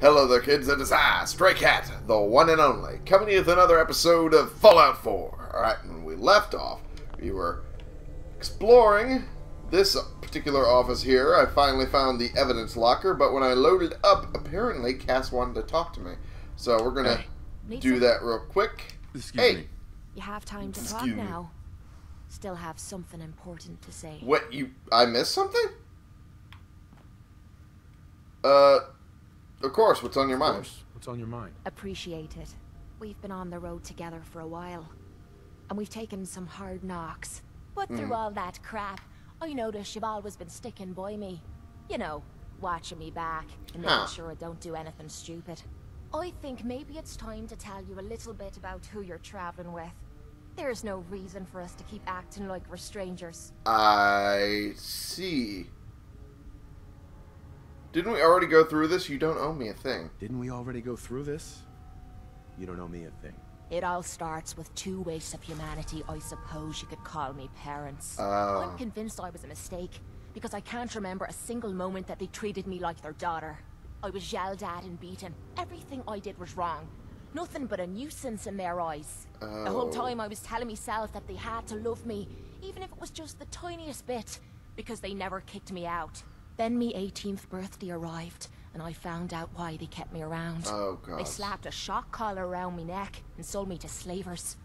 Hello there, kids. It is I, Stray Cat, the one and only, coming to you with another episode of Fallout 4. Alright, when we left off, we were exploring this particular office here. I finally found the evidence locker, but when I loaded up, apparently Cass wanted to talk to me. So we're gonna Need do that real quick. Excuse Hey, me. You have time to talk me. now. Still have something important to say. what you? I missed something? Uh, of course. What's on your Of mind? course. What's on your mind? Appreciate it. We've been on the road together for a while. And we've taken some hard knocks. But through hmm. all that crap, I notice you've always been sticking by me. You know, watching me back and making Huh. sure I don't do anything stupid. I think maybe it's time to tell you a little bit about who you're traveling with. There's no reason for us to keep acting like we're strangers. I see. Didn't we already go through this? You don't owe me a thing. Didn't we already go through this? You don't owe me a thing. It all starts with two wastes of humanity I suppose you could call me parents. Oh. I'm convinced I was a mistake, because I can't remember a single moment that they treated me like their daughter. I was yelled at and beaten. Everything I did was wrong. Nothing but a nuisance in their eyes. The whole Oh. time I was telling myself that they had to love me, even if it was just the tiniest bit, because they never kicked me out. Then me 18th birthday arrived, and I found out why they kept me around. Oh, They slapped a shock collar around me neck and sold me to slavers.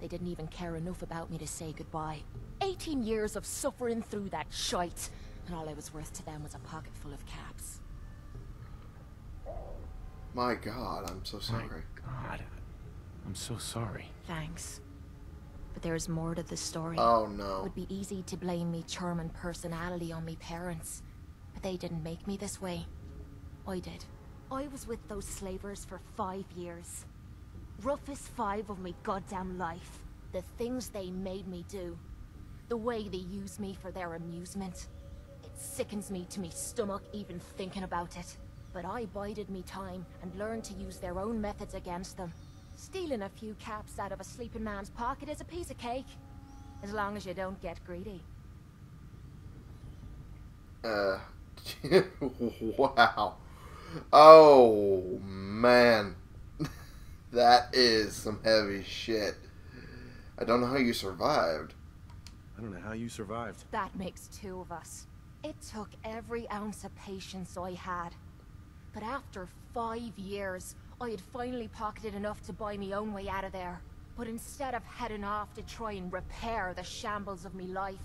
They didn't even care enough about me to say goodbye. 18 years of suffering through that shite, and all I was worth to them was a pocket full of caps. My God, I'm so sorry. My God. I'm so sorry. Thanks. But there's more to the story. Oh no. It would be easy to blame me charm and personality on me parents, but they didn't make me this way. I did. I was with those slavers for five years. Roughest five of my goddamn life. The things they made me do. The way they use me for their amusement. It sickens me to me stomach even thinking about it. But I bided me time and learned to use their own methods against them. Stealing a few caps out of a sleeping man's pocket is a piece of cake. As long as you don't get greedy. Uh, wow. Oh man, that is some heavy shit. I don't know how you survived. I don't know how you survived. That makes two of us. It took every ounce of patience I had. But after five years, I had finally pocketed enough to buy me own way out of there. But instead of heading off to try and repair the shambles of me life,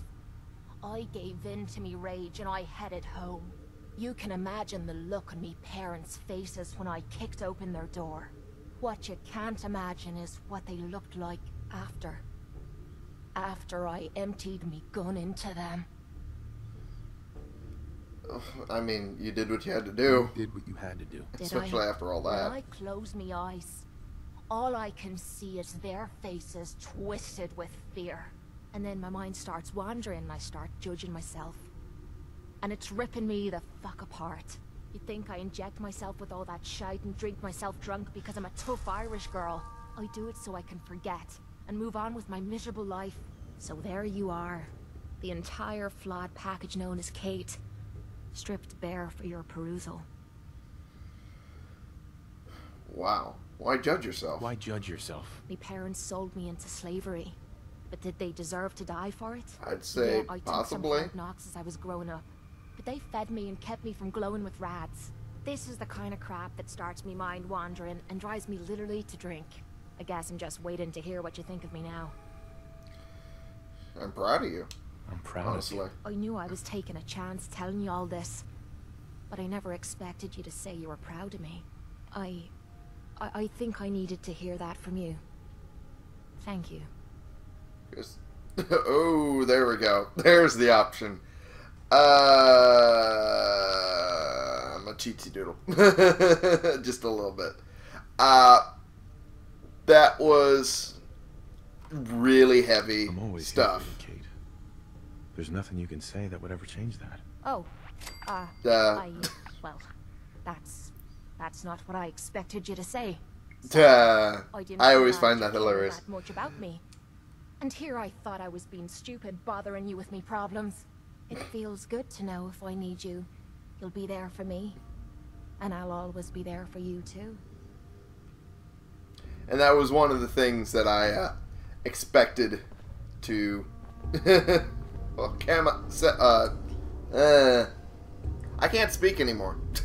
I gave in to me rage and I headed home. You can imagine the look on me parents' faces when I kicked open their door. What you can't imagine is what they looked like after. After I emptied me gun into them. I mean, you did what you had to do, You did what you had to do. Did especially I? after all When that. I close me eyes, all I can see is their faces twisted with fear. And then my mind starts wandering and I start judging myself. And it's ripping me the fuck apart. You think I inject myself with all that shite and drink myself drunk because I'm a tough Irish girl. I do it so I can forget and move on with my miserable life. So there you are. The entire flawed package known as Cait. Stripped bare for your perusal. Wow. Why judge yourself? Why judge yourself? My parents sold me into slavery. But did they deserve to die for it? I'd say yeah, I took some possibly. hard knocks as I was growing up. But they fed me and kept me from glowing with rads. This is the kind of crap that starts me mind wandering and drives me literally to drink. I guess I'm just waiting to hear what you think of me now. I'm proud of you, I'm proud honestly. of I knew I was taking a chance telling you all this. But I never expected you to say you were proud of me. I... I, I think I needed to hear that from you. Thank you. Just- oh, there we go. There's the option. Uh, I'm a cheatsy doodle. Just a little bit. Uh, that was really heavy. I'm always stuff. here for you, Cait. There's nothing you can say that would ever change that. Oh, uh, Uh, I, well, that's, that's not what I expected you to say. uh, I I always find that hilarious. That much about me. And here I thought I was being stupid, bothering you with me problems. It feels good to know if I need you, you'll be there for me. And I'll always be there for you too. And that was one of the things that I uh, expected to. well, Cam, uh, uh, I can't speak anymore.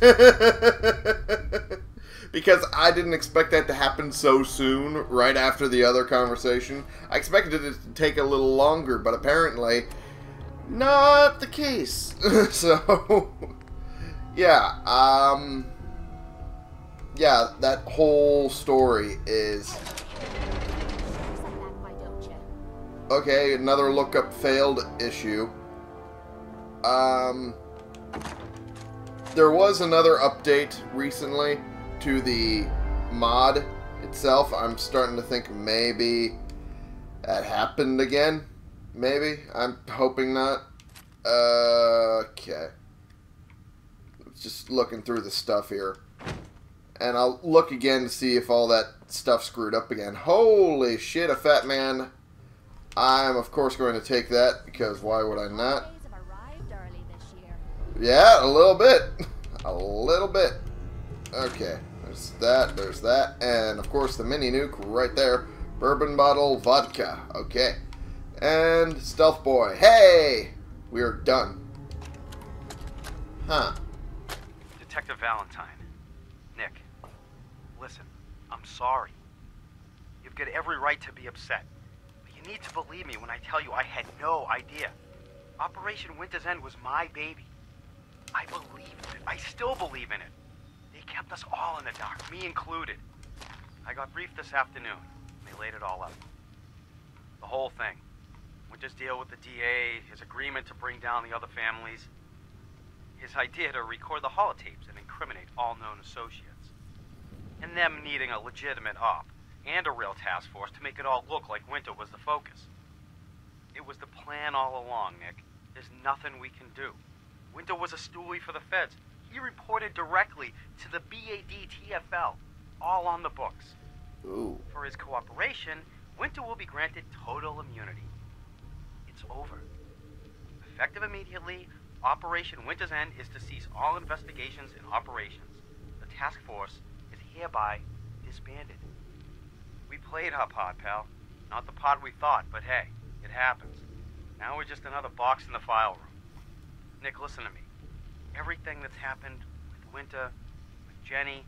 because I didn't expect that to happen so soon, right after the other conversation. I expected it to take a little longer, but apparently, not the case. so, yeah, um, yeah, that whole story is. Okay, another lookup failed issue. Um, there was another update recently to the mod itself. I'm starting to think maybe that happened again. Maybe. I'm hoping not. Uh, okay. Just looking through the stuff here. And I'll look again to see if all that stuff screwed up again. Holy shit, a fat man. I'm, of course, going to take that because why would I not? Yeah, a little bit. a little bit. Okay. There's that, there's that, and of course the mini nuke right there. Bourbon bottle vodka. Okay. And Stealth Boy. Hey! We are done. Huh. Detective Valentine. Nick. Listen, I'm sorry. You've got every right to be upset. Need to believe me when I tell you I had no idea. Operation Winter's End was my baby. I believed it. I still believe in it They kept us all in the dark, me included. I got briefed this afternoon. They laid it all out. The whole thing. Winter's deal with the DA, his agreement to bring down the other families, his idea to record the holotapes and incriminate all known associates, and them needing a legitimate op and a real task force to make it all look like Winter was the focus. It was the plan all along, Nick. There's nothing we can do. Winter was a stoolie for the feds, he reported directly to the BAD TFL, all on the books. Ooh. For his cooperation, Winter will be granted total immunity. It's over. Effective immediately, Operation Winter's End is to cease all investigations and operations. The task force is hereby disbanded. We played our part, pal. Not the part we thought, but hey, it happens. Now we're just another box in the file room. Nick, listen to me everything that's happened with Winter, with Jenny,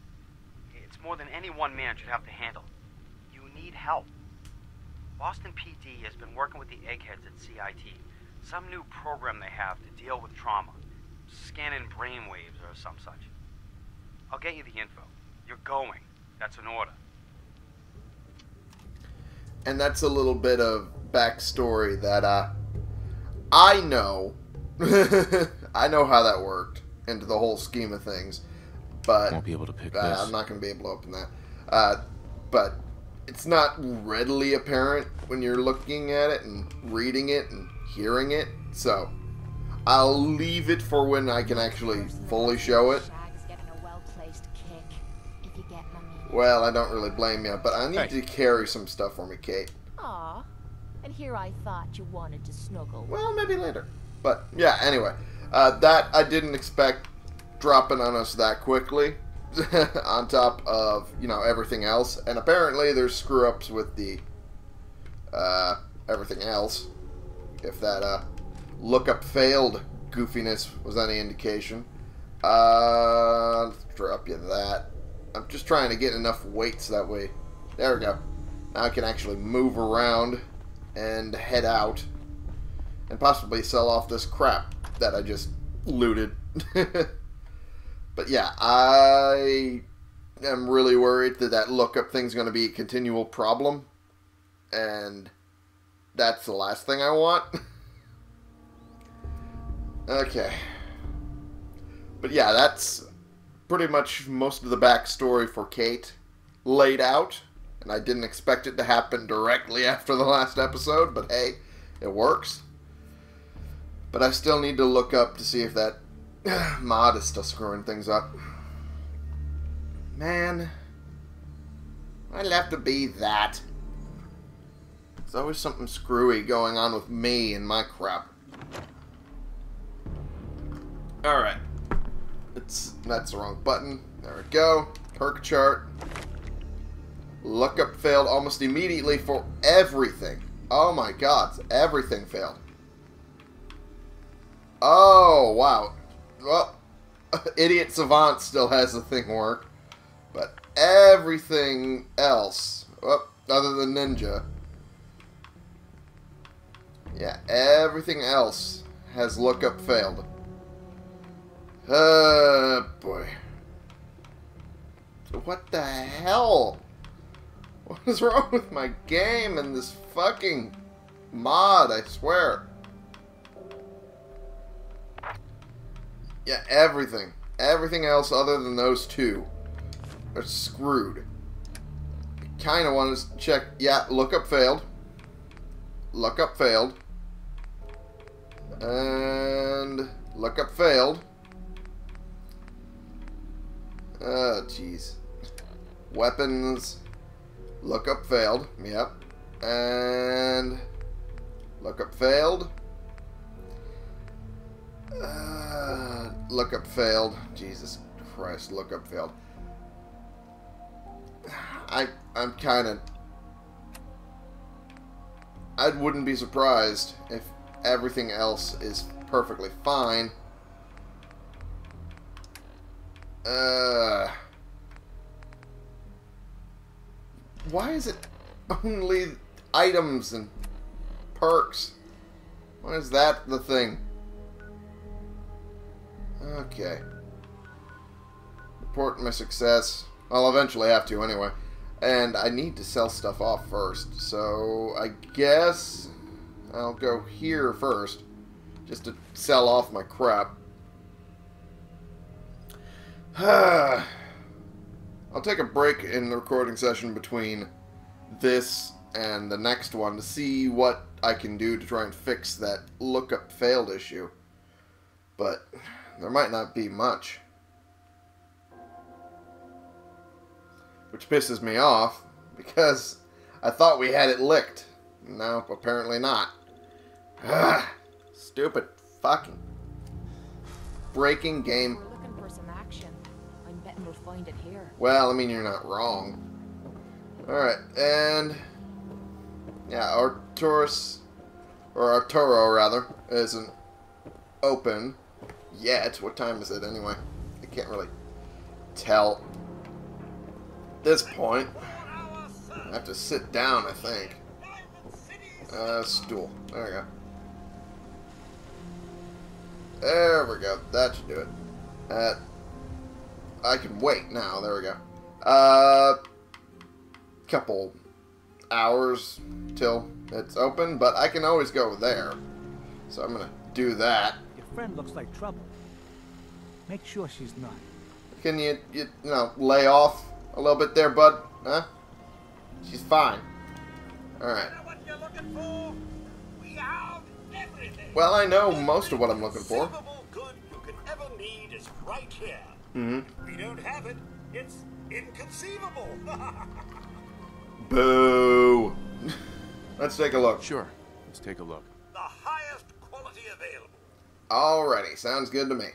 it's more than any one man should have to handle. You need help. Boston PD has been working with the eggheads at CIT. Some new program they have to deal with trauma. Scanning brainwaves or some such. I'll get you the info. You're going. That's an order. And that's a little bit of backstory that uh, I know I know how that worked into the whole scheme of things, but won't be able to pick uh, this. I'm not going to be able to open that. Uh, but it's not readily apparent when you're looking at it and reading it and hearing it. So I'll leave it for when I can actually fully show it. Well, I don't really blame you, but I need hey. to carry some stuff for me, Cait. Aw, and here I thought you wanted to snuggle. Well, maybe later. But yeah, anyway, uh, that I didn't expect dropping on us that quickly. on top of you know everything else, and apparently there's screw ups with the uh, everything else. If that uh, lookup failed goofiness was any indication, uh, let's drop you that. I'm just trying to get enough weight so that way. There we go. Now I can actually move around and head out and possibly sell off this crap that I just looted. but yeah, I am really worried that that lookup thing's going to be a continual problem, and that's the last thing I want. okay. But yeah, that's pretty much most of the backstory for Cait laid out, and I didn't expect it to happen directly after the last episode, but hey, it works. But I still need to look up to see if that mod is still screwing things up. Man, I'd have to be that. There's always something screwy going on with me and my crap. Alright. It's that's the wrong button. There we go. Perk chart. Lookup failed almost immediately for everything. Oh my god, everything failed. Oh, wow. Well, Idiot Savant still has the thing work. But everything else, well, other than Ninja, yeah, everything else has lookup failed. Uh, boy. What the hell? What is wrong with my game and this fucking mod, I swear. Yeah, everything. Everything else other than those two are screwed. Kind of want to check. Yeah, lookup failed. Lookup failed. And lookup failed. Oh, jeez. Weapons. Lookup failed. Yep. And lookup failed. Uh, lookup failed. Jesus Christ, lookup failed. I I'm kind of I wouldn't be surprised if everything else is perfectly fine. Uh Why is it only items and perks? Why is that the thing? Okay. Report my success. I'll eventually have to anyway. And I need to sell stuff off first. So I guess I'll go here first. Just to sell off my crap. I'll take a break in the recording session between this and the next one to see what I can do to try and fix that lookup failed issue. But there might not be much. Which pisses me off, because I thought we had it licked. No, apparently not. Ah, stupid fucking breaking game. Find it here. Well, I mean, you're not wrong. Alright, and... Yeah, Arturus, or Arturo, rather, isn't open yet. What time is it, anyway? I can't really tell. At this point, I have to sit down, I think. Uh, stool. There we go. There we go. That should do it. Uh, I can wait now. There we go. Uh, couple hours till it's open, but I can always go there. So I'm gonna do that. Your friend looks like trouble. Make sure she's not. Can you, you, you know, lay off a little bit there, bud? Huh? She's fine. Alright. what you're looking for? We have everything. Well, I know most of what I'm looking for. Good you could ever need is right here. Mm-hmm. We don't have it, it's inconceivable. Boo! Let's take a look. Sure. Let's take a look. the highest quality available. Alrighty, sounds good to me.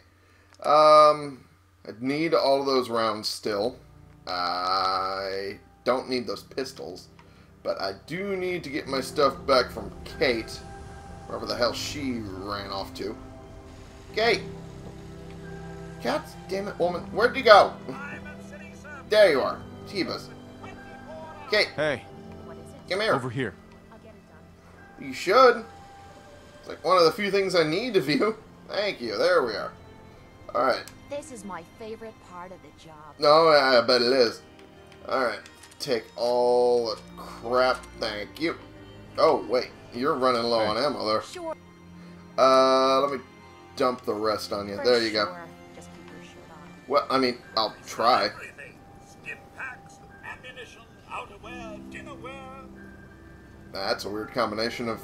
Um, I need all of those rounds still. I don't need those pistols, but I do need to get my stuff back from Cait, wherever the hell she ran off to. Cait! God damn it, woman. Where'd you go? I'm at city service. There you are. Jeebus. Cait, Hey, What is it? come here. over here. I'll get it done. You should. It's like one of the few things I need of you. Thank you. There we are. Alright. This is my favorite part of the job. No, I bet it is. Alright. Take all the crap. Thank you. Oh, wait. You're running low Hey. on ammo there. Sure. Uh, let me dump the rest on you. for There you go. sure. Just Well, I mean, I'll try. Packs, outerwear, dinnerware. That's a weird combination of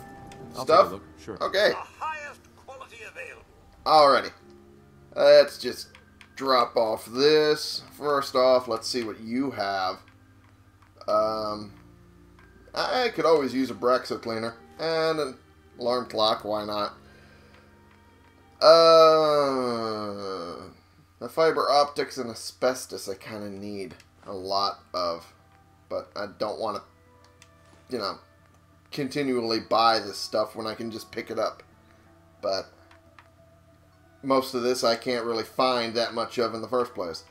I'll stuff. take a look. Sure. Okay. The highest quality available. Alrighty. Let's just drop off this. First off, let's see what you have. Um, I could always use Abraxo cleaner. And an alarm clock, why not? Uh, The fiber optics and asbestos I kind of need a lot of, but I don't want to, you know, continually buy this stuff when I can just pick it up. But most of this I can't really find that much of in the first place.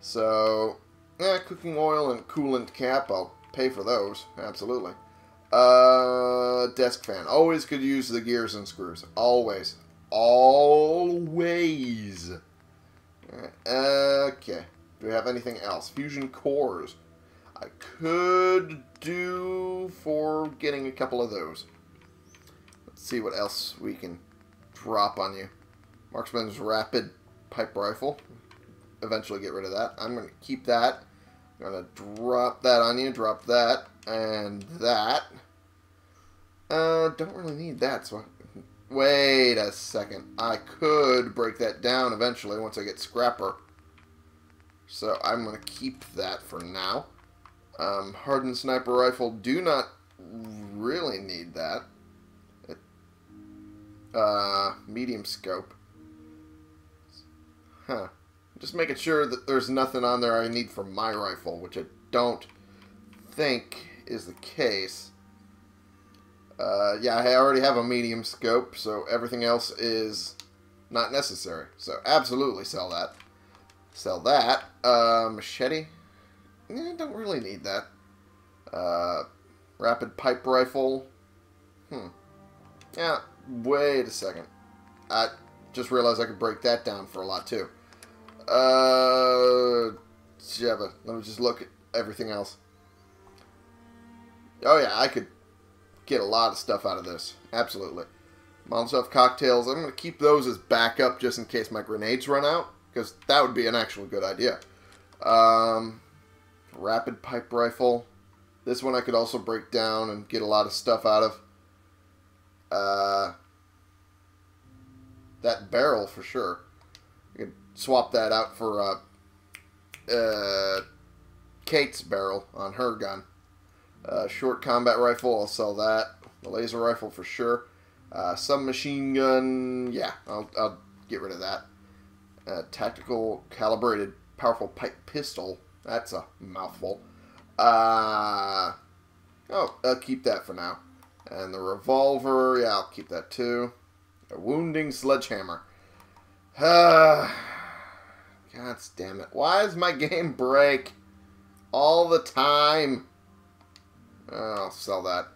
So, yeah, cooking oil and coolant cap, I'll pay for those, absolutely. Uh, desk fan. Always could use the gears and screws. Always. Always. Okay. Do we have anything else? Fusion cores. I could do for getting a couple of those. Let's see what else we can drop on you. Marksman's rapid pipe rifle. Eventually get rid of that. I'm going to keep that. I'm going to drop that on you. Drop that. And that. Uh, don't really need that, so... Wait a second. I could break that down eventually once I get Scrapper. So I'm going to keep that for now. Um, hardened sniper rifle, do not really need that. It, uh, medium scope. Huh. Just making sure that there's nothing on there I need for my rifle, which I don't think is the case. Uh, yeah, I already have a medium scope, so everything else is not necessary. So absolutely sell that. Sell that. Uh, machete. Eh, don't really need that. Uh, rapid pipe rifle. Hmm. Yeah, wait a second. I just realized I could break that down for a lot too. Uh, Jeva. Let me just look at everything else. Oh yeah, I could get a lot of stuff out of this. Absolutely. Molotov cocktails. I'm going to keep those as backup just in case my grenades run out. Because that would be an actual good idea. Um, rapid pipe rifle. This one I could also break down and get a lot of stuff out of. Uh, that barrel for sure. I could swap that out for uh, uh, Cait's barrel on her gun. Uh, short combat rifle, I'll sell that. The laser rifle for sure. Uh, submachine gun, yeah, I'll, I'll get rid of that. Uh, tactical calibrated powerful pipe pistol, that's a mouthful. Uh, oh, I'll keep that for now. And the revolver, yeah, I'll keep that too. A wounding sledgehammer. Uh, God damn it. Why does my game break all the time? I'll sell that.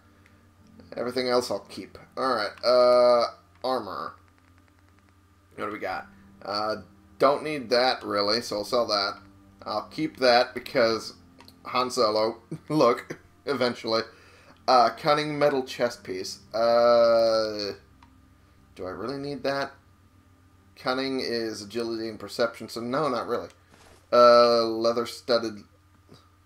Everything else I'll keep. Alright, uh, armor. What do we got? Uh, don't need that, really, so I'll sell that. I'll keep that because Han Solo, look, eventually. Uh, cunning metal chest piece. Uh, do I really need that? Cunning is agility and perception, so no, not really. Uh, leather studded,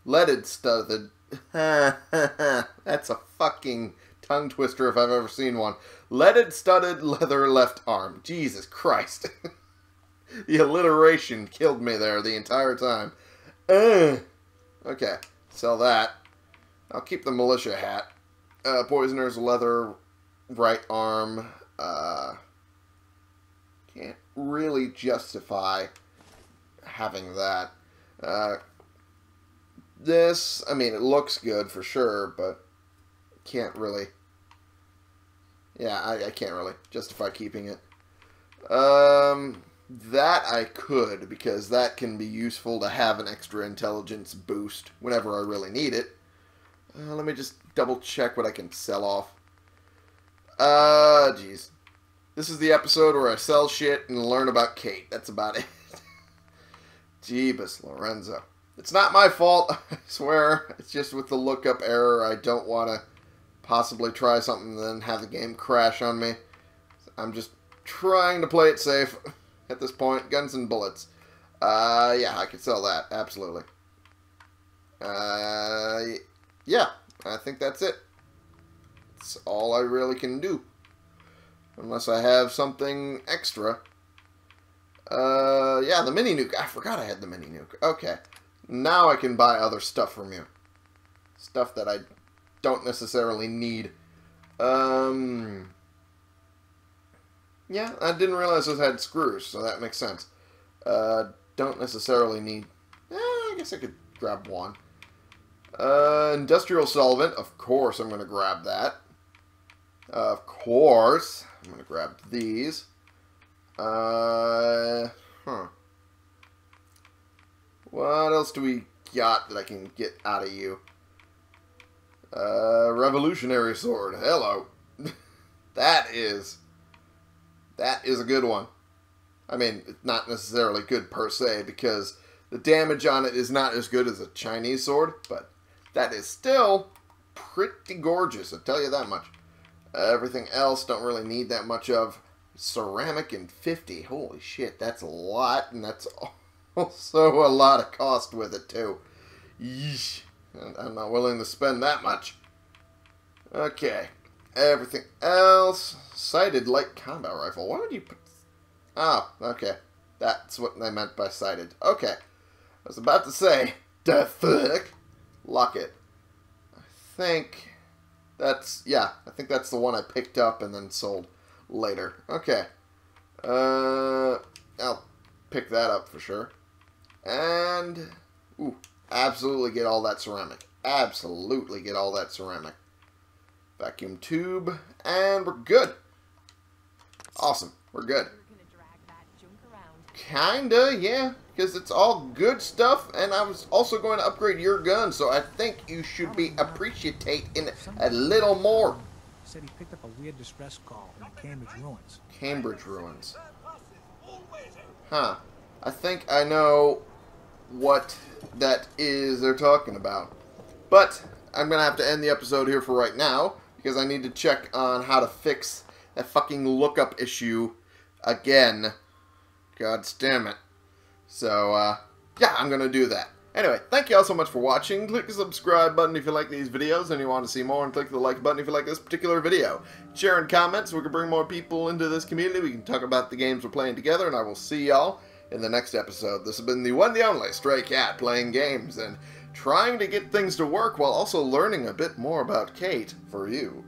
leaded studded That's a fucking tongue twister if I've ever seen one. Leaded studded leather left arm. Jesus Christ. the alliteration killed me there the entire time. Uh, okay, sell that. I'll keep the militia hat. Uh, poisoner's leather right arm. Uh, can't really justify having that. Uh, this, I mean, it looks good for sure, but can't really. Yeah, I, I can't really justify keeping it. Um, that I could, because that can be useful to have an extra intelligence boost whenever I really need it. Uh, let me just double check what I can sell off. Uh, jeez. This is the episode where I sell shit and learn about Cait. That's about it. Jeebus, Lorenzo. It's not my fault, I swear. It's just with the lookup error. I don't want to possibly try something and then have the game crash on me. I'm just trying to play it safe at this point. Guns and bullets. Uh, yeah, I could sell that. Absolutely. Uh, yeah, I think that's it. That's all I really can do. Unless I have something extra. Uh, yeah, the mini nuke. I forgot I had the mini nuke. Okay. Now I can buy other stuff from you. Stuff that I don't necessarily need. Um, yeah, I didn't realize those had screws, so that makes sense. Uh, don't necessarily need... Eh, I guess I could grab one. Uh, industrial solvent. Of course I'm going to grab that. Uh, of course. I'm going to grab these. Uh, huh. What else do we got that I can get out of you? Uh, revolutionary sword. Hello. that is... That is a good one. I mean, it's not necessarily good per se, because the damage on it is not as good as a Chinese sword, but that is still pretty gorgeous, I'll tell you that much. Uh, everything else don't really need that much of. Ceramic and 50. Holy shit, that's a lot, and that's also a lot of cost with it, too. Yeesh. I'm not willing to spend that much. Okay. Everything else. Sighted light combat rifle. Why would you put... Ah, okay. That's what they meant by sighted. Okay. I was about to say, the fuck? Lock it. I think that's, yeah, I think that's the one I picked up and then sold later. Okay. Uh, I'll pick that up for sure. And, ooh, absolutely get all that ceramic. Absolutely get all that ceramic. Vacuum tube, and we're good. Awesome, we're good. Kinda, yeah, because it's all good stuff, and I was also going to upgrade your gun, so I think you should be oh, appreciating it a little more. Said he picked up a weird distress call in Cambridge ruins. Cambridge ruins. Huh. I think I know what that is they're talking about. But I'm going to have to end the episode here for right now because I need to check on how to fix that fucking lookup issue again. God damn it. So, uh, yeah, I'm going to do that. Anyway, thank you all so much for watching. Click the subscribe button if you like these videos and you want to see more, and click the like button if you like this particular video. Share and comment so we can bring more people into this community. We can talk about the games we're playing together, and I will see y'all in the next episode. This has been the one, the only Stray Cat playing games and trying to get things to work while also learning a bit more about Cait for you.